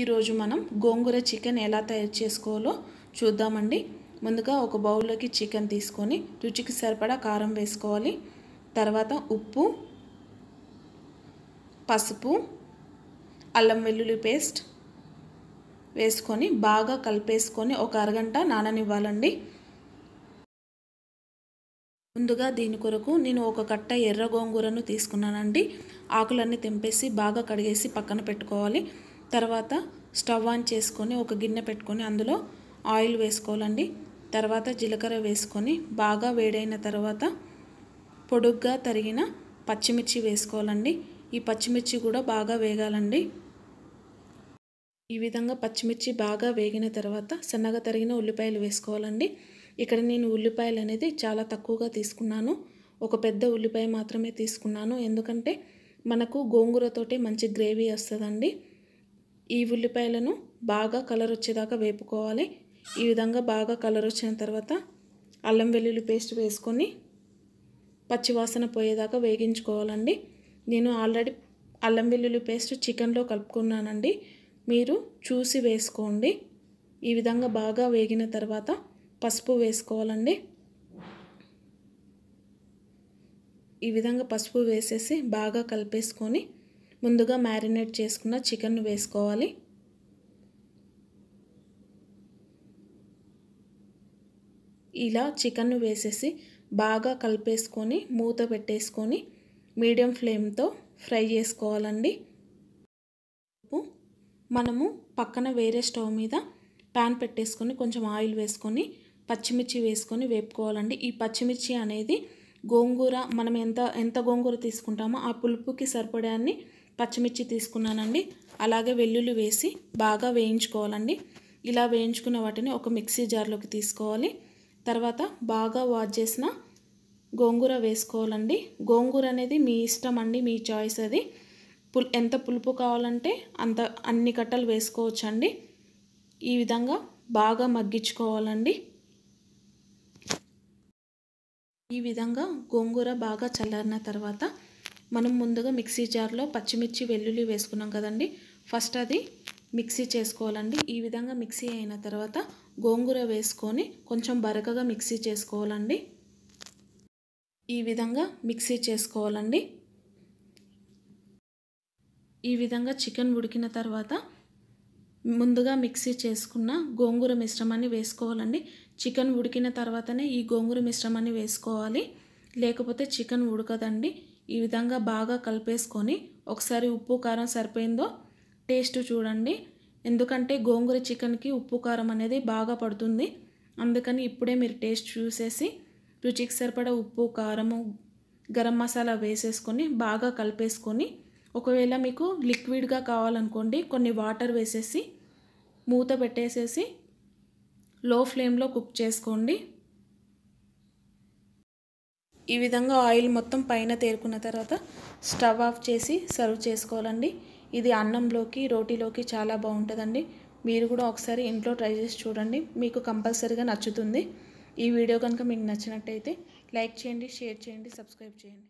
ఈరోజు మనం గోంగూర చికెన్ ఎలా తయారు చేసుకోవాలో చూద్దామండి. ముందుగా ఒక బౌల్లోకి చికెన్ తీసుకొని రుచికి సరిపడా కారం వేసుకోవాలి. తర్వాత ఉప్పు పసుపు అల్లం వెల్లుల్లి పేస్ట్ వేసుకొని బాగా కలిపేసుకొని ఒక అరగంట నాననివ్వాలండి. ముందుగా దీని కొరకు నేను ఒక కట్ట ఎర్ర గోంగూరను తీసుకున్నానండి. ఆకులన్నీ తెంపేసి బాగా కడిగేసి పక్కన పెట్టుకోవాలి. తర్వాత స్టవ్ ఆన్ చేసుకొని ఒక గిన్నె పెట్టుకొని అందులో ఆయిల్ వేసుకోవాలండి. తర్వాత జీలకర్ర వేసుకొని బాగా వేడైన తర్వాత పొడుగ్గా తరిగిన పచ్చిమిర్చి వేసుకోవాలండి. ఈ పచ్చిమిర్చి కూడా బాగా వేగాలండి. ఈ విధంగా పచ్చిమిర్చి బాగా వేగిన తర్వాత సన్నగా తరిగిన ఉల్లిపాయలు వేసుకోవాలండి. ఇక్కడ నేను ఉల్లిపాయలు అనేది చాలా తక్కువగా తీసుకున్నాను. ఒక పెద్ద ఉల్లిపాయ మాత్రమే తీసుకున్నాను. ఎందుకంటే మనకు గోంగూరతోటి మంచి గ్రేవీ వస్తుందండి. ఈ ఉల్లిపాయలను బాగా కలర్ వచ్చేదాకా వేపుకోవాలి. ఈ విధంగా బాగా కలర్ వచ్చిన తర్వాత అల్లం వెల్లుల్లి పేస్ట్ వేసుకొని పచ్చివాసన పోయేదాకా వేగించుకోవాలండి. నేను ఆల్రెడీ అల్లం వెల్లుల్లి పేస్ట్ చికెన్లో కలుపుకున్నానండి. మీరు చూసి వేసుకోండి. ఈ విధంగా బాగా వేగిన తర్వాత పసుపు వేసుకోవాలండి. ఈ విధంగా పసుపు వేసేసి బాగా కలిపేసుకొని ముందుగా మ్యారినేట్ చేసుకున్న చికెన్ వేసుకోవాలి. ఇలా చికెన్ వేసేసి బాగా కలిపేసుకొని మూత పెట్టేసుకొని మీడియం ఫ్లేమ్తో ఫ్రై చేసుకోవాలండి. మనము పక్కన వేరే స్టవ్ మీద ప్యాన్ పెట్టేసుకొని కొంచెం ఆయిల్ వేసుకొని పచ్చిమిర్చి వేసుకొని వేపుకోవాలండి. ఈ పచ్చిమిర్చి అనేది గోంగూర మనం ఎంత ఎంత గోంగూర తీసుకుంటామో ఆ పులుపుకి సరిపడాన్ని పచ్చిమిర్చి తీసుకున్నానండి. అలాగే వెల్లుల్లి వేసి బాగా వేయించుకోవాలండి. ఇలా వేయించుకున్న వాటిని ఒక మిక్సీ జార్లోకి తీసుకోవాలి. తర్వాత బాగా వాష్ చేసిన గోంగూర వేసుకోవాలండి. గోంగూర అనేది మీ ఇష్టం అండి మీ చాయిస్ అది. పుల్ ఎంత పులుపు కావాలంటే అంత అన్ని కట్టలు వేసుకోవచ్చండి. ఈ విధంగా బాగా మగ్గించుకోవాలండి. ఈ విధంగా గోంగూర బాగా చల్లారిన తర్వాత మనం ముందుగా మిక్సీ జార్లో పచ్చిమిర్చి వెల్లుల్లి వేసుకున్నాం కదండి. ఫస్ట్ అది మిక్సీ చేసుకోవాలండి. ఈ విధంగా మిక్సీ అయిన తర్వాత గోంగూర వేసుకొని కొంచెం బరకగా మిక్సీ చేసుకోవాలండి. ఈ విధంగా మిక్సీ చేసుకోవాలండి. ఈ విధంగా చికెన్ ఉడికిన తర్వాత ముందుగా మిక్సీ చేసుకున్న గోంగూర మిశ్రమాన్ని వేసుకోవాలండి. చికెన్ ఉడికిన తర్వాతనే ఈ గోంగూర మిశ్రమాన్ని వేసుకోవాలి. లేకపోతే చికెన్ ఉడకదండి. ఈ విధంగా బాగా కలిపేసుకొని ఒకసారి ఉప్పు కారం సరిపోయిందో టేస్ట్ చూడండి. ఎందుకంటే గోంగూర చికెన్కి ఉప్పు కారం అనేది బాగా పడుతుంది. అందుకని ఇప్పుడే మీరు టేస్ట్ చూసేసి రుచికి సరిపడా ఉప్పు కారము గరం మసాలా వేసేసుకొని బాగా కలిపేసుకొని ఒకవేళ మీకు లిక్విడ్గా కావాలనుకోండి కొన్ని వాటర్ వేసేసి మూత పెట్టేసేసి లో ఫ్లేమ్లో కుక్ చేసుకోండి. ఈ విధంగా ఆయిల్ మొత్తం పైన తేరుకున్న తర్వాత స్టవ్ ఆఫ్ చేసి సర్వ్ చేసుకోవాలండి. ఇది అన్నంలోకి రోటీలోకి చాలా బాగుంటుందండి. మీరు కూడా ఒకసారి ఇంట్లో ట్రై చేసి చూడండి. మీకు కంపల్సరీగా నచ్చుతుంది. ఈ వీడియో కనుక మీకు నచ్చినట్టయితే లైక్ చేయండి షేర్ చేయండి సబ్స్క్రైబ్ చేయండి.